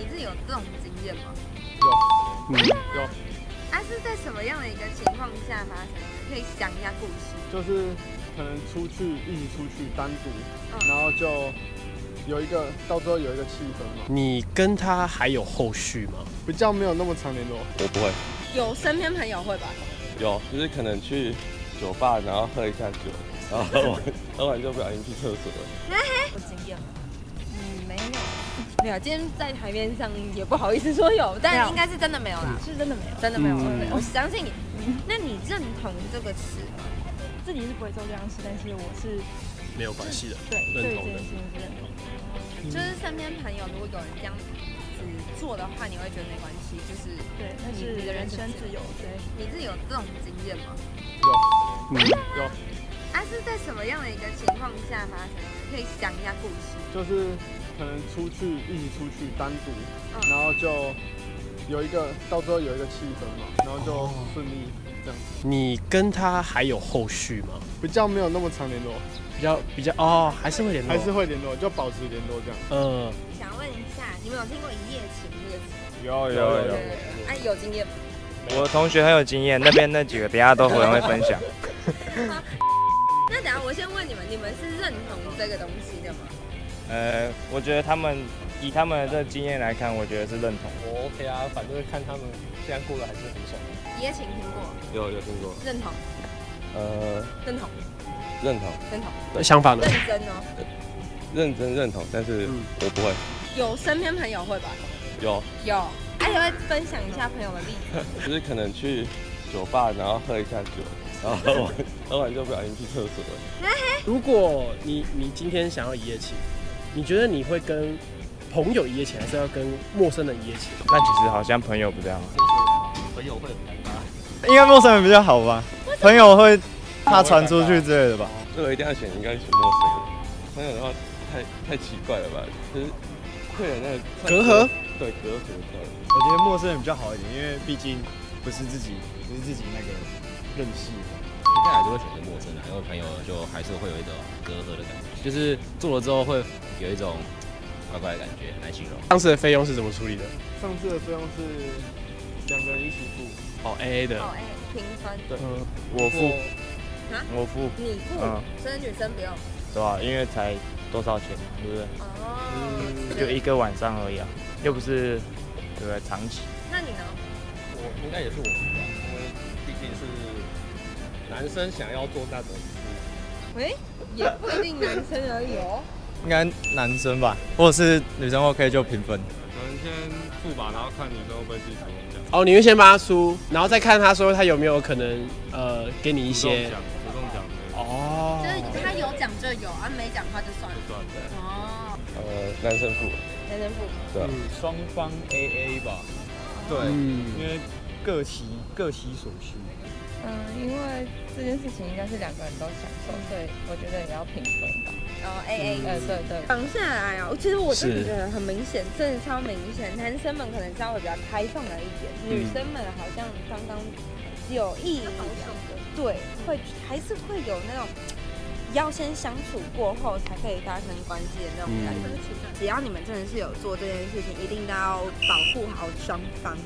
你自己有这种经验吗？有，嗯，有，啊，是在什么样的一个情况下发生？可以讲一下故事。就是可能出去一起出去单独，嗯然后就有一个到最后有一个气氛嘛，你跟他还有后续吗？比较没有那么常联络。我不会，有身边朋友会吧？有就是可能去酒吧，然后喝一下酒，然后喝 完喝完就不小心去厕所了。有经验吗？嗯，没有。没有，今天在台面上也不好意思说有，但应该是真的没有啦，是真的没有，真的没有。嗯我相信你。那你认同这个词吗？自己是不会做这样的事，但是我是没有关系的，对认同的这件事情是认同的。就是身边朋友如果有人这样子做的话，你会觉得没关系，就是对，那你是你的人生自由，对。你自己有这种经验吗？有，嗯，有，啊，是在什么样的一个情况下发生的？可以讲一下故事。就是可能出去一起出去单独，嗯然后就有一个到最后有一个气氛嘛，然后就顺利这样子，你跟他还有后续吗？比较没有那么常联络，比较比较哦，还是会联络，还是会联络，就保持联络这样。嗯，想问一下，你们有听过一夜情这个词？有有有，哎，有经验吗？我同学很有经验，那边那几个等下都可能会分享。那等下我先问你们，你们是认同这个东西？呃，我觉得他们以他们的这个经验来看，我觉得是认同。我 OK 啊，反正看他们现在过得还是很爽。一夜情听过，有有听过？认同，呃，认同，认同，认同，想法呢认，真哦。认真认同，但是嗯我不会。有身边朋友会吧？有，有，而且会分享一下朋友的例子？就是可能去酒吧，然后喝一下酒，然后喝完 喝完就不小心去厕所了。如果你你今天想要一夜情，你觉得你会跟朋友一夜情，还是要跟陌生人一夜情？那其实好像朋友不这样。朋友会很尴尬。应该陌生人比较好吧？朋友会怕传出去之类的吧？这个一定要选，应该选陌生人。朋友的话太太奇怪了吧？就是会有那个隔阂，对隔阂在。我觉得陌生人比较好一点，因为毕竟不是自己，不是自己那个认识的。应该还是会选择陌生的，因为朋友就还是会有一种隔阂的感觉，就是做了之后会有一种怪怪的感觉，很难形容。上次的费用是怎么处理的？上次的费用是两个人一起付，哦，A A 的。哦，哎，平分，对，我付，啊我付，你付嗯，所以女生不用。对吧、因为才多少钱，对不对？哦，就一个晚上而已啊，又不是对不对？长期。那你呢？我应该也是我男生想要做那种事，喂，也不一定男生而已哦。应该男生吧，或者是女生 OK 就平分。可能先付吧，然后看女生会不会自己主动讲，哦，你会先帮他出，然后再看他说他有没有可能呃给你一些主动讲，主动讲对哦就是他有讲就有，啊没讲话就算了。就算对。哦，呃，男生付，男生付。对啊。双方 AA 吧，对，嗯因为各其各其所需。这件事情应该是两个人都享受，所以我觉得也要平分吧。然后 A A 呃，对对。讲下来啊，其实我真的觉得很明显，真的超明显。男生们可能稍微比较开放了一点，女生们好像刚刚有一两个，对，会还是会有那种要先相处过后才可以发生关系的那种感觉。只要你们真的是有做这件事情，一定都要保护好双方。